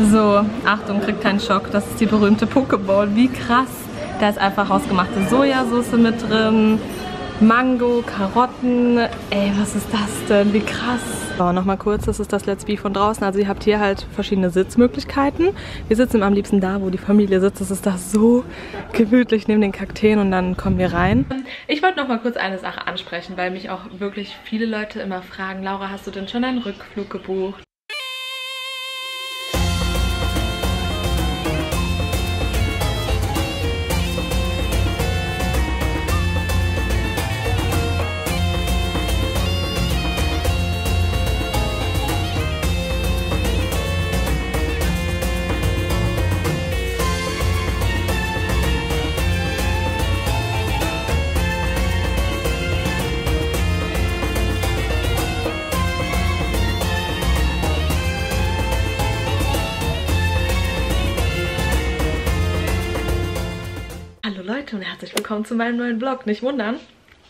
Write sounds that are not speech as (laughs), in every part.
So, Achtung, kriegt keinen Schock. Das ist die berühmte Pokeball. Wie krass. Da ist einfach hausgemachte Sojasauce mit drin. Mango, Karotten. Ey, was ist das denn? Wie krass. So, nochmal kurz, das ist das Let's Be von draußen. Also ihr habt hier halt verschiedene Sitzmöglichkeiten. Wir sitzen am liebsten da, wo die Familie sitzt. Das ist da so gemütlich neben den Kakteen und dann kommen wir rein. Ich wollte nochmal kurz eine Sache ansprechen, weil mich auch wirklich viele Leute immer fragen, Laura, hast du denn schon einen Rückflug gebucht? Und herzlich willkommen zu meinem neuen Vlog. Nicht wundern,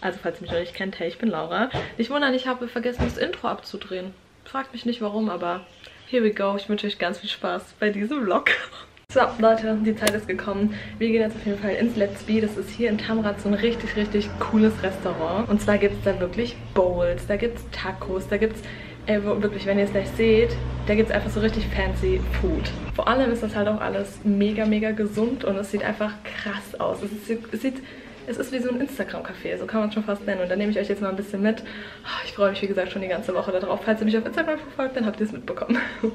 also falls ihr mich noch nicht kennt, hey, ich bin Laura. Nicht wundern, ich habe vergessen, das Intro abzudrehen. Fragt mich nicht warum, aber here we go. Ich wünsche euch ganz viel Spaß bei diesem Vlog. (laughs) So, Leute, die Zeit ist gekommen. Wir gehen jetzt auf jeden Fall ins Let's Be. Das ist hier in Tamrat so ein richtig, richtig cooles Restaurant. Und zwar gibt es da wirklich Bowls, da gibt es Tacos, da gibt es Ey, wirklich, wenn ihr es gleich seht, da gibt es einfach so richtig fancy Food. Vor allem ist das halt auch alles mega, mega gesund und es sieht einfach krass aus. Es, ist, es sieht, es ist wie so ein Instagram-Café, so kann man es schon fast nennen. Und da nehme ich euch jetzt mal ein bisschen mit. Oh, ich freue mich, wie gesagt, schon die ganze Woche darauf. Falls ihr mich auf Instagram verfolgt, dann habt ihr es mitbekommen. (laughs)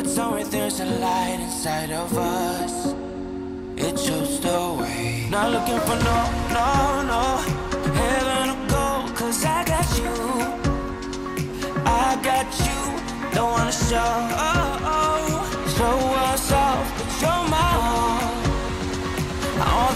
But somewhere there's a light inside of us. It shows the way. Not looking for no, no, no. Heaven or gold Cause I got you. I got you. Don't wanna show oh, oh. Show us off But you're my all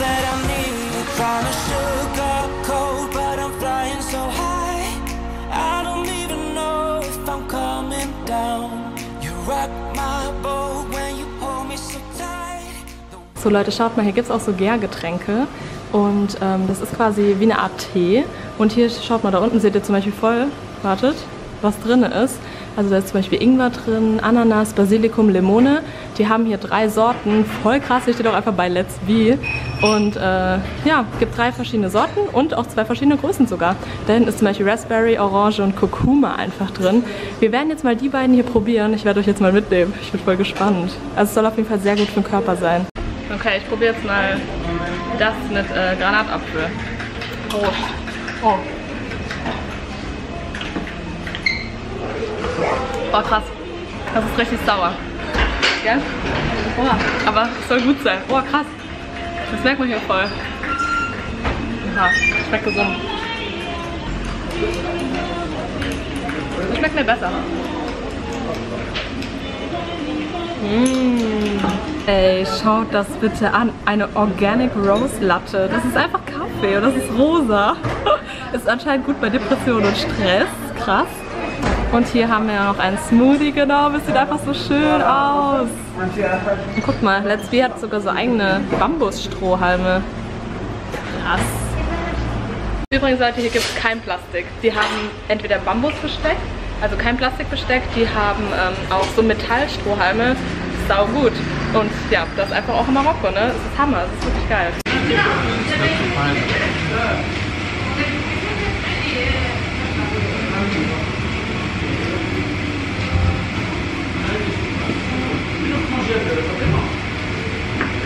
So Leute, schaut mal, hier gibt es auch so Gärgetränke und ähm, das ist quasi wie eine Art Tee. Und hier, schaut mal, da unten seht ihr zum Beispiel voll, wartet, was drin ist. Also da ist zum Beispiel Ingwer drin, Ananas, Basilikum, Limone. Die haben hier drei Sorten. Voll krass, hier steht auch einfach bei Let's Be. Und äh, ja, gibt drei verschiedene Sorten und auch zwei verschiedene Größen sogar. Da hinten ist zum Beispiel Raspberry, Orange und Kurkuma einfach drin. Wir werden jetzt mal die beiden hier probieren. Ich werde euch jetzt mal mitnehmen. Ich bin voll gespannt. Also es soll auf jeden Fall sehr gut für den Körper sein. Okay, ich probiere jetzt mal das mit äh, Granatapfel. Prost. Oh. Oh krass. Das ist richtig sauer. Gell? Oh, aber es soll gut sein. Oh krass. Das merkt man hier voll. Ja, schmeckt gesund. Das schmeckt mir besser. Mmh. Ey, schaut das bitte an. Eine Organic Rose Latte. Das ist einfach Kaffee und das ist rosa. (laughs) ist anscheinend gut bei Depression und Stress. Krass. Und hier haben wir noch einen Smoothie genommen. Es sieht einfach so schön aus. Und guck mal, Let's Be hat sogar so eigene Bambusstrohhalme. Krass. Übrigens, Leute, hier gibt es kein Plastik. Die haben entweder Bambusbesteck, also kein Plastikbesteck. Die haben ähm, auch so Metallstrohhalme. Sau gut. Und ja, das ist einfach auch in Marokko, ne? Das ist Hammer, das ist wirklich geil.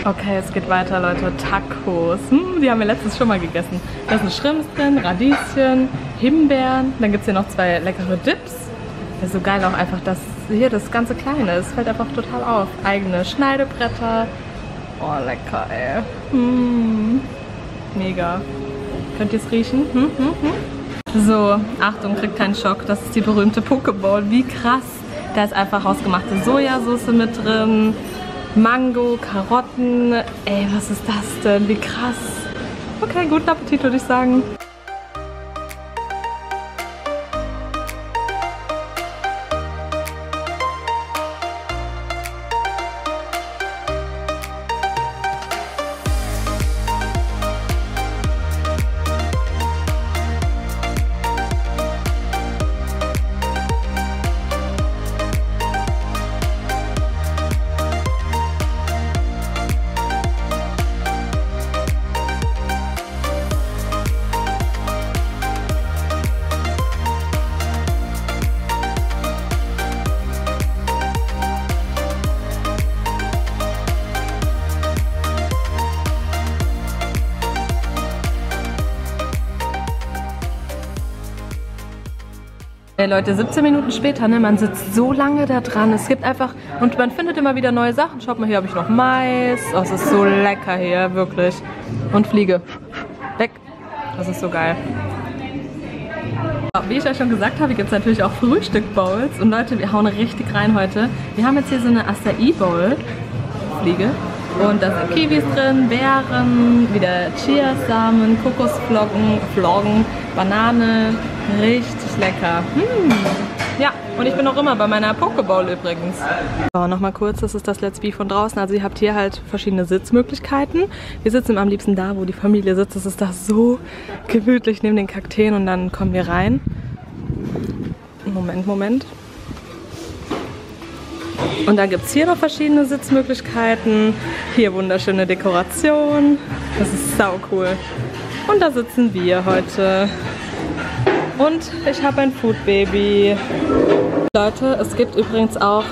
Okay, es geht weiter, Leute. Tacos. Hm, die haben wir letztens schon mal gegessen. Da sind Shrimps drin, Radieschen, Himbeeren. Dann gibt es hier noch zwei leckere Dips. Ist so geil auch einfach, dass hier das ganze Kleine ist. Fällt einfach total auf. Eigene Schneidebretter. Oh, lecker, ey. Hm. Mega. Könnt ihr es riechen? Hm, hm, hm. So, Achtung, kriegt keinen Schock. Das ist die berühmte Pokeball. Wie krass. Da ist einfach hausgemachte Sojasauce mit drin. Mango, Karotten. Ey, was ist das denn? Wie krass. Okay, guten Appetit würde ich sagen. Leute, 17 Minuten später, ne? Man sitzt so lange da dran. Es gibt einfach, und man findet immer wieder neue Sachen. Schaut mal, hier habe ich noch Mais. Oh, es ist so lecker hier, wirklich. Und Fliege. Weg. Das ist so geil. Wie ich euch schon gesagt habe, gibt es natürlich auch Frühstück-Bowls. Und Leute, wir hauen richtig rein heute. Wir haben jetzt hier so eine Acai-Bowl. Fliege. Und da sind Kiwis drin, Beeren, wieder Chiasamen, Kokosflocken, Flocken, Banane. Richtig lecker. Hm. Ja, und ich bin noch immer bei meiner Pokeball übrigens. So, nochmal kurz, das ist das Let's Be von draußen. Also ihr habt hier halt verschiedene Sitzmöglichkeiten. Wir sitzen am liebsten da, wo die Familie sitzt. Das ist da so gemütlich neben den Kakteen und dann kommen wir rein. Moment, Moment. Und dann gibt es hier noch verschiedene Sitzmöglichkeiten. Hier wunderschöne Dekoration. Das ist sau cool. Und da sitzen wir heute. Und ich habe ein Food Baby. Leute, es gibt übrigens auch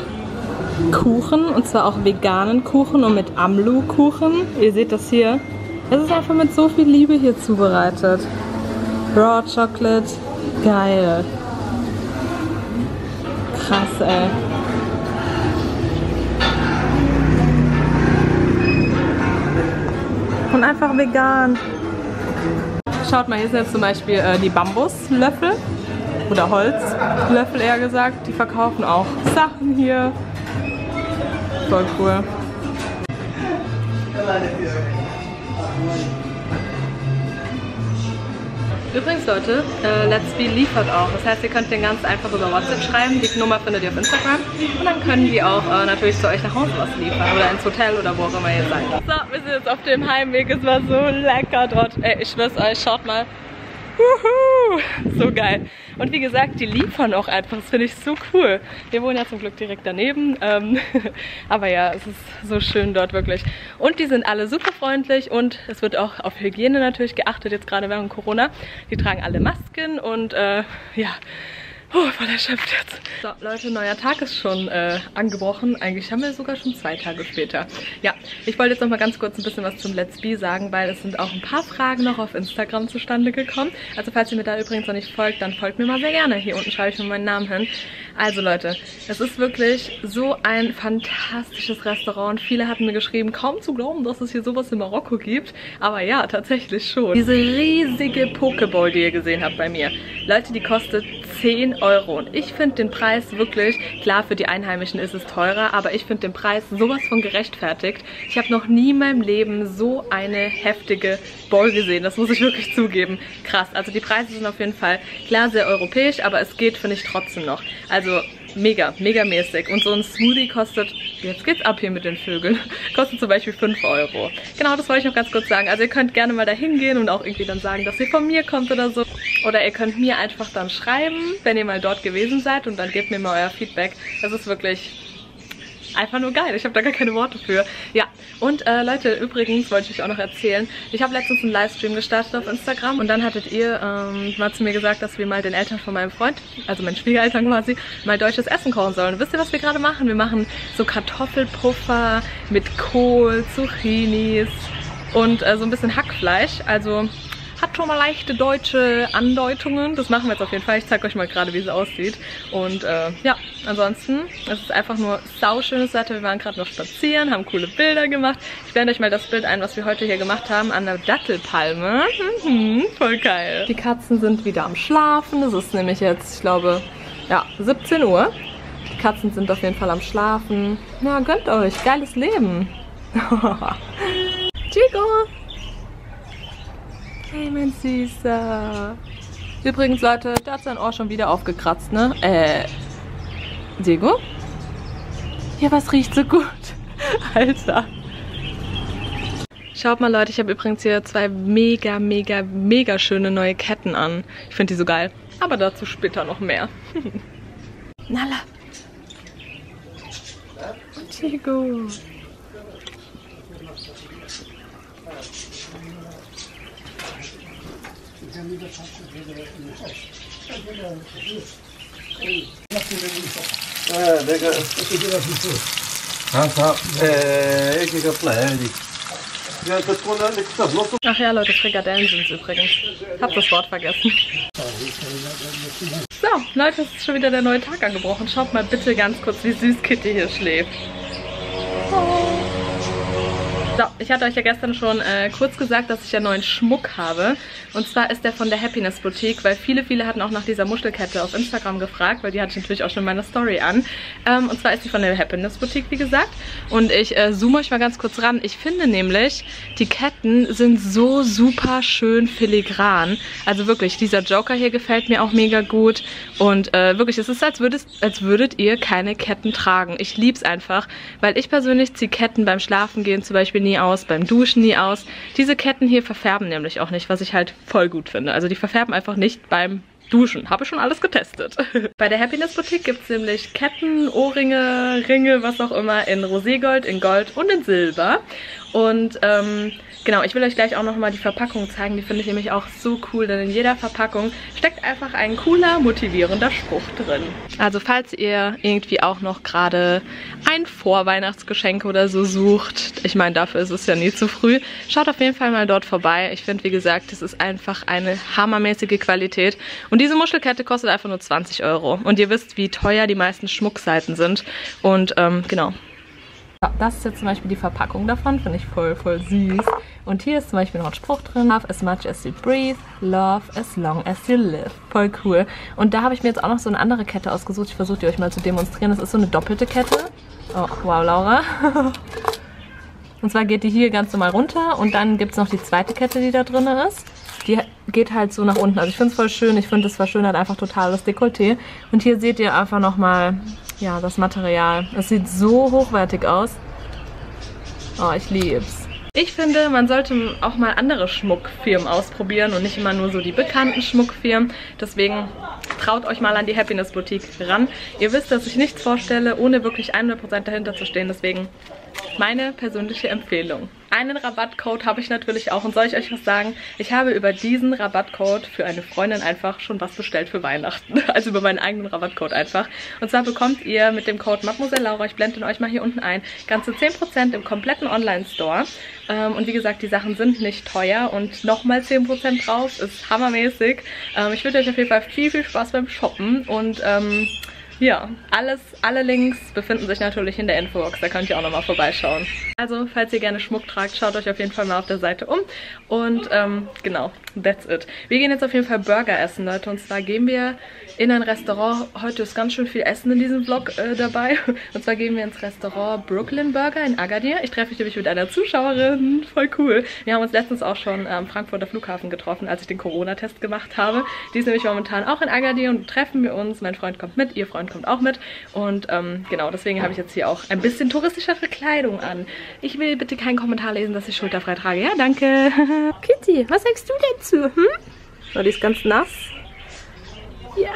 Kuchen und zwar auch veganen Kuchen und mit Amlu-Kuchen. Ihr seht das hier. Es ist einfach mit so viel Liebe hier zubereitet. Raw Chocolate, geil. Krass, ey. Und einfach vegan. Schaut mal, hier sind jetzt zum Beispiel äh, die Bambuslöffel oder Holzlöffel eher gesagt. Die verkaufen auch Sachen hier. Voll cool. Übrigens Leute, äh, Let's Be liefert auch. Das heißt, ihr könnt den ganz einfach über WhatsApp schreiben. Die Nummer findet ihr auf Instagram. Und dann können die auch äh, natürlich zu euch nach Hause was liefern. Oder ins Hotel oder wo auch immer ihr seid. So, wir sind jetzt auf dem Heimweg. Es war so lecker dort. Ey, ich schwör's euch, schaut mal. Wuhu, (laughs) so geil. Und wie gesagt, die liefern auch einfach. Das finde ich so cool. Wir wohnen ja zum Glück direkt daneben. Ähm, (laughs) aber ja, es ist so schön dort wirklich. Und die sind alle super freundlich und es wird auch auf Hygiene natürlich geachtet, jetzt gerade während Corona. Die tragen alle Masken und äh, ja, Oh, voll erschöpft jetzt. So, Leute, neuer Tag ist schon äh, angebrochen. Eigentlich haben wir sogar schon zwei Tage später. Ja, ich wollte jetzt noch mal ganz kurz ein bisschen was zum Let's Be sagen, weil es sind auch ein paar Fragen noch auf Instagram zustande gekommen. Also falls ihr mir da übrigens noch nicht folgt, dann folgt mir mal sehr gerne. Hier unten schreibe ich mir meinen Namen hin. Also Leute, es ist wirklich so ein fantastisches Restaurant. Viele hatten mir geschrieben, kaum zu glauben, dass es hier sowas in Marokko gibt. Aber ja, tatsächlich schon. Diese riesige Pokeball, die ihr gesehen habt bei mir. Leute, die kostet 10 Euro. Und ich finde den Preis wirklich, klar, für die Einheimischen ist es teurer, aber ich finde den Preis sowas von gerechtfertigt. Ich habe noch nie in meinem Leben so eine heftige Bowl gesehen. Das muss ich wirklich zugeben. Krass. Also die Preise sind auf jeden Fall, klar, sehr europäisch, aber es geht, finde ich, trotzdem noch. Also mega, mega mäßig. Und so ein Smoothie kostet, jetzt geht's ab hier mit den Vögeln, (laughs) kostet zum Beispiel 5 Euro. Genau, das wollte ich noch ganz kurz sagen. Also ihr könnt gerne mal da hingehen und auch irgendwie dann sagen, dass ihr von mir kommt oder so. Oder ihr könnt mir einfach dann schreiben, wenn ihr mal dort gewesen seid und dann gebt mir mal euer Feedback. Das ist wirklich einfach nur geil. Ich habe da gar keine Worte für. Ja, und äh, Leute, übrigens wollte ich euch auch noch erzählen. Ich habe letztens einen Livestream gestartet auf Instagram und dann hattet ihr ähm, mal zu mir gesagt, dass wir mal den Eltern von meinem Freund, also meinen Schwiegereltern quasi, mal deutsches Essen kochen sollen. Und wisst ihr, was wir gerade machen? Wir machen so Kartoffelpuffer mit Kohl, Zucchinis und äh, so ein bisschen Hackfleisch. Also hat schon mal leichte deutsche Andeutungen. Das machen wir jetzt auf jeden Fall. Ich zeige euch mal gerade, wie es aussieht. Und äh, ja, ansonsten, es ist einfach nur sauschönes Wetter. Wir waren gerade noch spazieren, haben coole Bilder gemacht. Ich blende euch mal das Bild ein, was wir heute hier gemacht haben, an der Dattelpalme. (laughs) Mhm, voll geil. Die Katzen sind wieder am Schlafen. Es ist nämlich jetzt, ich glaube, ja, 17 Uhr. Die Katzen sind auf jeden Fall am Schlafen. Na, gönnt euch. Geiles Leben. (laughs) Chico! Hey, mein Süßer. Übrigens, Leute, der hat sein Ohr schon wieder aufgekratzt, ne? Äh, Diego? Ja, was riecht so gut? (laughs) Alter. Schaut mal, Leute, ich habe übrigens hier zwei mega, mega, mega schöne neue Ketten an. Ich finde die so geil. Aber dazu später noch mehr. (laughs) Nala. Diego. Ach ja, Leute, Frikadellen sind es übrigens. Hab das Wort vergessen. So, Leute, es ist schon wieder der neue Tag angebrochen. Schaut mal bitte ganz kurz, wie süß Kitty hier schläft. So, ich hatte euch ja gestern schon äh, kurz gesagt, dass ich ja neuen Schmuck habe. Und zwar ist der von der Happiness Boutique, weil viele, viele hatten auch nach dieser Muschelkette auf Instagram gefragt, weil die hatte ich natürlich auch schon in meiner Story an. Ähm, und zwar ist die von der Happiness Boutique, wie gesagt. Und ich äh, zoome euch mal ganz kurz ran. Ich finde nämlich, die Ketten sind so super schön filigran. Also wirklich, dieser Joker hier gefällt mir auch mega gut. Und äh, wirklich, es ist, als würdet, als würdet ihr keine Ketten tragen. Ich liebe es einfach, weil ich persönlich ziehe Ketten beim Schlafengehen zum Beispiel nie aus, beim Duschen nie aus. Diese Ketten hier verfärben nämlich auch nicht, was ich halt voll gut finde. Also die verfärben einfach nicht beim Duschen. Habe schon alles getestet. (laughs) Bei der Happiness Boutique gibt es nämlich Ketten, Ohrringe, Ringe, was auch immer in Roségold, in Gold und in Silber. Und ähm, Genau, ich will euch gleich auch nochmal die Verpackung zeigen. Die finde ich nämlich auch so cool, denn in jeder Verpackung steckt einfach ein cooler, motivierender Spruch drin. Also falls ihr irgendwie auch noch gerade ein Vorweihnachtsgeschenk oder so sucht, ich meine, dafür ist es ja nie zu früh, schaut auf jeden Fall mal dort vorbei. Ich finde, wie gesagt, es ist einfach eine hammermäßige Qualität. Und diese Muschelkette kostet einfach nur 20 Euro. Und ihr wisst, wie teuer die meisten Schmuckseiten sind. Und ähm, genau, das ist jetzt zum Beispiel die Verpackung davon, finde ich voll, voll süß. Und hier ist zum Beispiel noch ein Spruch drin. Love as much as you breathe, love as long as you live. Voll cool. Und da habe ich mir jetzt auch noch so eine andere Kette ausgesucht. Ich versuche die euch mal zu demonstrieren. Das ist so eine doppelte Kette. Oh, wow, Laura. (laughs) Und zwar geht die hier ganz normal runter und dann gibt es noch die zweite Kette, die da drin ist. Die geht halt so nach unten. Also ich finde es voll schön. Ich finde, das verschönert einfach total das Dekolleté. Und hier seht ihr einfach nochmal ja, das Material. Es sieht so hochwertig aus. Oh, ich lieb's. Ich finde, man sollte auch mal andere Schmuckfirmen ausprobieren und nicht immer nur so die bekannten Schmuckfirmen. Deswegen traut euch mal an die Happiness Boutique ran. Ihr wisst, dass ich nichts vorstelle, ohne wirklich 100% dahinter zu stehen. Deswegen meine persönliche Empfehlung. Einen Rabattcode habe ich natürlich auch und soll ich euch was sagen? Ich habe über diesen Rabattcode für eine Freundin einfach schon was bestellt für Weihnachten. (laughs) Also über meinen eigenen Rabattcode einfach. Und zwar bekommt ihr mit dem Code Mademoiselle Laura, ich blende ihn euch mal hier unten ein, ganze 10% im kompletten Online-Store. Ähm, und wie gesagt, die Sachen sind nicht teuer und nochmal 10% drauf ist hammermäßig. Ähm, ich wünsche euch auf jeden Fall viel, viel Spaß beim Shoppen und ähm, ja, alles, alle Links befinden sich natürlich in der Infobox, da könnt ihr auch nochmal vorbeischauen. Also, falls ihr gerne Schmuck tragt, schaut euch auf jeden Fall mal auf der Seite um. Und ähm, genau, that's it. Wir gehen jetzt auf jeden Fall Burger essen, Leute. Und zwar gehen wir in ein Restaurant. Heute ist ganz schön viel Essen in diesem Vlog äh, dabei. (laughs) Und zwar gehen wir ins Restaurant Brooklyn Burger in Agadir. Ich treffe mich nämlich mit einer Zuschauerin. Voll cool. Wir haben uns letztens auch schon am Frankfurter Flughafen getroffen, als ich den Corona-Test gemacht habe. Die ist nämlich momentan auch in Agadir und treffen wir uns. Mein Freund kommt mit, ihr Freund kommt auch mit. Und ähm, genau, deswegen habe ich jetzt hier auch ein bisschen touristischere Kleidung an. Ich will bitte keinen Kommentar lesen, dass ich schulterfrei trage. Ja, danke. (laughs) Kitty, was sagst du dazu? Hm? Oh, die ist ganz nass. Ja.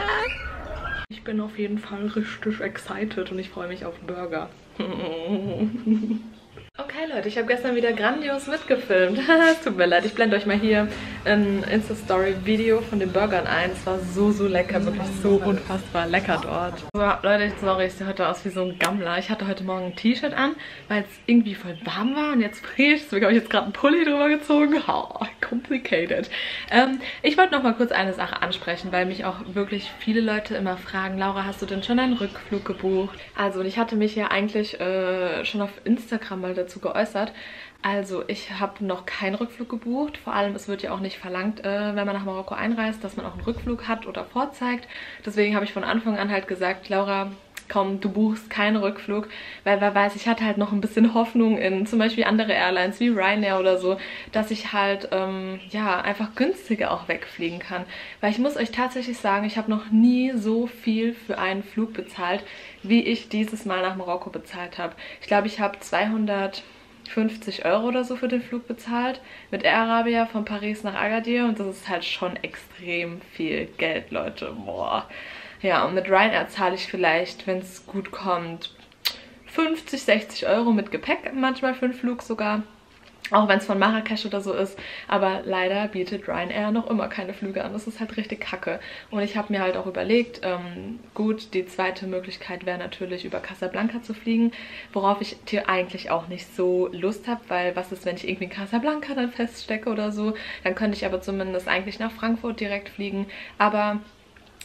Ich bin auf jeden Fall richtig excited und ich freue mich auf Burger. (laughs) Okay Leute, ich habe gestern wieder grandios mitgefilmt. (laughs) tut mir leid, ich blende euch mal hier ein Insta-Story-Video von den Burgern ein. Es war so, so lecker, wirklich so unfassbar lecker dort. So, Leute, sorry, ich sehe heute aus wie so ein Gammler. Ich hatte heute Morgen ein T-Shirt an, weil es irgendwie voll warm war und jetzt frisch. Deswegen habe ich jetzt gerade einen Pulli drüber gezogen. Oh, complicated. Ähm, ich wollte noch mal kurz eine Sache ansprechen, weil mich auch wirklich viele Leute immer fragen, Laura, hast du denn schon einen Rückflug gebucht? Also, ich hatte mich ja eigentlich äh, schon auf Instagram mal dazu dazu geäußert. Also ich habe noch keinen Rückflug gebucht. Vor allem, es wird ja auch nicht verlangt, äh, wenn man nach Marokko einreist, dass man auch einen Rückflug hat oder vorzeigt. Deswegen habe ich von Anfang an halt gesagt, Laura, komm, du buchst keinen Rückflug, weil wer weiß, ich hatte halt noch ein bisschen Hoffnung in zum Beispiel andere Airlines wie Ryanair oder so, dass ich halt, ähm, ja, einfach günstiger auch wegfliegen kann. Weil ich muss euch tatsächlich sagen, ich habe noch nie so viel für einen Flug bezahlt, wie ich dieses Mal nach Marokko bezahlt habe. Ich glaube, ich habe 200 50 Euro oder so für den Flug bezahlt mit Air Arabia von Paris nach Agadir und das ist halt schon extrem viel Geld, Leute. Boah. Ja, und mit Ryanair zahle ich vielleicht, wenn es gut kommt, 50, 60 Euro mit Gepäck manchmal für einen Flug sogar. Auch wenn es von Marrakesch oder so ist. Aber leider bietet Ryanair noch immer keine Flüge an. Das ist halt richtig kacke. Und ich habe mir halt auch überlegt, ähm, gut, die zweite Möglichkeit wäre natürlich über Casablanca zu fliegen. Worauf ich hier eigentlich auch nicht so Lust habe. Weil was ist, wenn ich irgendwie in Casablanca dann feststecke oder so. Dann könnte ich aber zumindest eigentlich nach Frankfurt direkt fliegen. Aber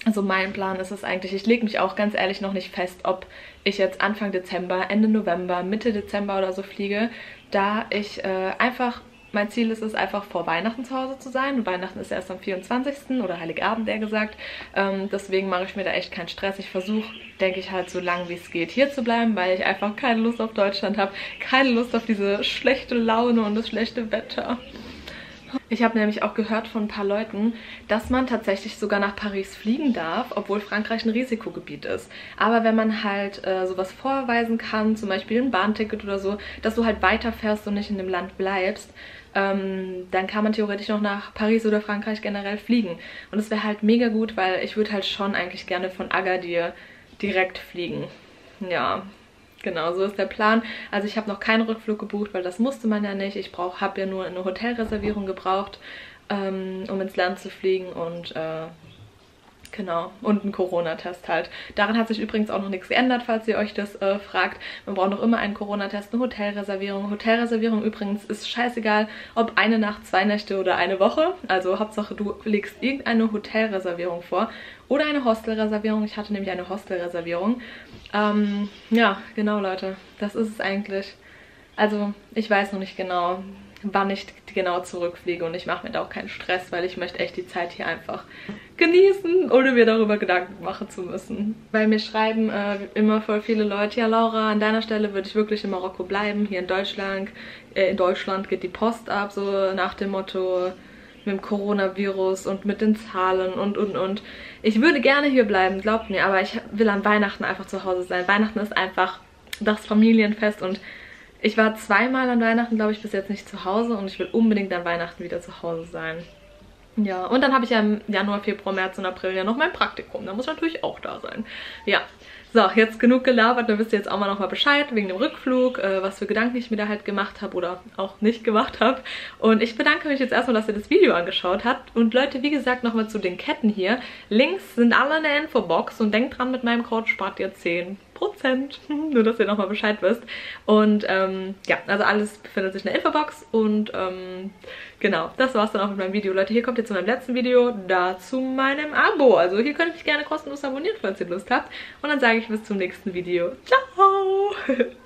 Also mein Plan ist es eigentlich, ich lege mich auch ganz ehrlich noch nicht fest, ob ich jetzt Anfang Dezember, Ende November, Mitte Dezember oder so fliege, da ich äh, einfach mein Ziel ist es einfach vor Weihnachten zu Hause zu sein. Und Weihnachten ist erst am 24. oder Heiligabend, eher gesagt. Ähm, deswegen mache ich mir da echt keinen Stress. Ich versuche, denke ich, halt so lange wie es geht hier zu bleiben, weil ich einfach keine Lust auf Deutschland habe. Keine Lust auf diese schlechte Laune und das schlechte Wetter. Ich habe nämlich auch gehört von ein paar Leuten, dass man tatsächlich sogar nach Paris fliegen darf, obwohl Frankreich ein Risikogebiet ist. Aber wenn man halt äh, sowas vorweisen kann, zum Beispiel ein Bahnticket oder so, dass du halt weiterfährst und nicht in dem Land bleibst, ähm, dann kann man theoretisch noch nach Paris oder Frankreich generell fliegen. Und es wäre halt mega gut, weil ich würde halt schon eigentlich gerne von Agadir direkt fliegen. Ja, Genau, so ist der Plan. Also ich habe noch keinen Rückflug gebucht, weil das musste man ja nicht. Ich habe ja nur eine Hotelreservierung gebraucht, ähm, um ins Land zu fliegen und äh, Genau, und ein Corona-Test halt. Daran hat sich übrigens auch noch nichts geändert, falls ihr euch das äh, fragt. Man braucht noch immer einen Corona-Test, eine Hotelreservierung. Hotelreservierung übrigens ist scheißegal, ob eine Nacht, zwei Nächte oder eine Woche. Also Hauptsache, du legst irgendeine Hotelreservierung vor oder eine Hostelreservierung. Ich hatte nämlich eine Hostelreservierung. Ähm, ja, genau, Leute. Das ist es eigentlich. Also, ich weiß noch nicht genau, wann ich genau zurückfliege und ich mache mir da auch keinen Stress, weil ich möchte echt die Zeit hier einfach genießen, ohne mir darüber Gedanken machen zu müssen. Weil mir schreiben äh, immer voll viele Leute, ja Laura, an deiner Stelle würde ich wirklich in Marokko bleiben, hier in Deutschland. Äh, in Deutschland geht die Post ab, so nach dem Motto mit dem Coronavirus und mit den Zahlen und und und. Ich würde gerne hier bleiben, glaubt mir, aber ich will an Weihnachten einfach zu Hause sein. Weihnachten ist einfach das Familienfest und ich war zweimal an Weihnachten, glaube ich, bis jetzt nicht zu Hause und ich will unbedingt an Weihnachten wieder zu Hause sein. Ja, und dann habe ich ja im Januar, Februar, März und April ja noch mein Praktikum. Da muss natürlich auch da sein. Ja, so, jetzt genug gelabert, dann wisst ihr jetzt auch mal nochmal Bescheid wegen dem Rückflug, äh, was für Gedanken ich mir da halt gemacht habe oder auch nicht gemacht habe. Und ich bedanke mich jetzt erstmal, dass ihr das Video angeschaut habt. Und Leute, wie gesagt, nochmal zu den Ketten hier. Links sind alle in der Infobox und denkt dran, mit meinem Code spart ihr 10 Prozent. (laughs) Nur, dass ihr nochmal Bescheid wisst. Und ähm, ja, also alles befindet sich in der Infobox. Und ähm, genau, das war's dann auch mit meinem Video. Leute, hier kommt ihr zu meinem letzten Video, da zu meinem Abo. Also hier könnt ihr mich gerne kostenlos abonnieren, falls ihr Lust habt. Und dann sage ich bis zum nächsten Video. Ciao! (laughs)